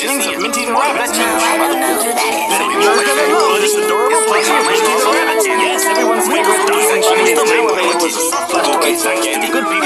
Things are meant to even rap. The most adorable place for Minty the Rabbit. Yes, everyone's favorite dog. Minty the Rabbit a good people.